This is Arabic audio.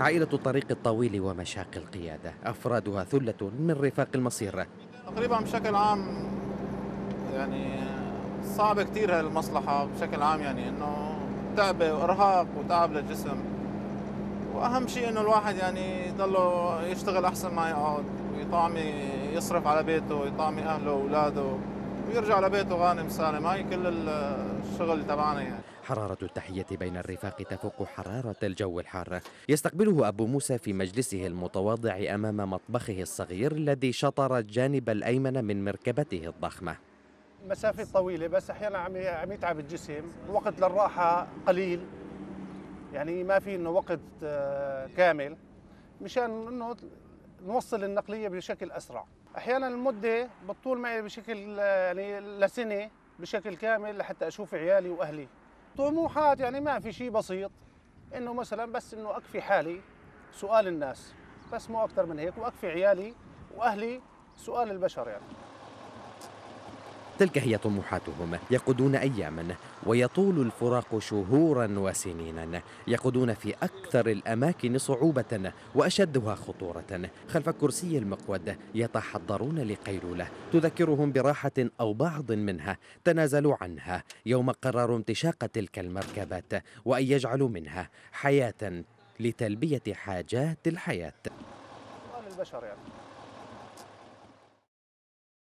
عائلة الطريق الطويل ومشاق القيادة. أفرادها ثلة من رفاق المصير. تقريبا بشكل عام يعني صعب كثير هالمصلحة. بشكل عام يعني إنه تعبة وارهاق وتعب للجسم. وأهم شيء إنه الواحد يعني يضله يشتغل أحسن ما يقعد ويطعمي يصرف على بيته ويطعمي أهله وأولاده ويرجع لبيته غانم سالم. هاي كل الشغل تبعنا يعني. حرارة التحية بين الرفاق تفوق حرارة الجو الحار. يستقبله أبو موسى في مجلسه المتواضع أمام مطبخه الصغير الذي شطر الجانب الأيمن من مركبته الضخمة. مسافة طويلة بس أحيانا عم عم يتعب الجسم. وقت للراحة قليل. يعني ما في إنه وقت آه، كامل. مشان إنه نوصل النقلية بشكل أسرع. أحيانا المدة بتطول معي بشكل آه، يعني لسنة بشكل كامل لحتى أشوف عيالي وأهلي. طموحات يعني ما في شيء بسيط. إنه مثلا بس إنه أكفي حالي سؤال الناس بس مو أكثر من هيك وأكفي عيالي وأهلي سؤال البشر يعني. تلك هي طموحاتهم. يقودون اياما ويطول الفراق شهورا وسنينا. يقودون في أكثر الأماكن صعوبة وأشدها خطورة. خلف كرسي المقود يتحضرون لقيلولة. تذكرهم براحة أو بعض منها. تنازلوا عنها. يوم قرروا امتشاق تلك المركبات. وأن يجعلوا منها حياة لتلبية حاجات الحياة. البشر يعني.